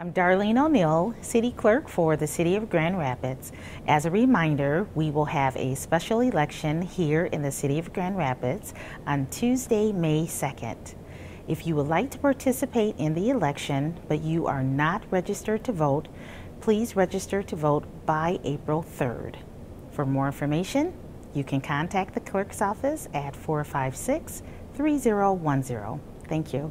I'm Darlene O'Neal, City Clerk for the City of Grand Rapids. As a reminder, we will have a special election here in the City of Grand Rapids on Tuesday, May 2nd. If you would like to participate in the election but you are not registered to vote, please register to vote by April 3rd. For more information, you can contact the clerk's office at 456 3010. Thank you.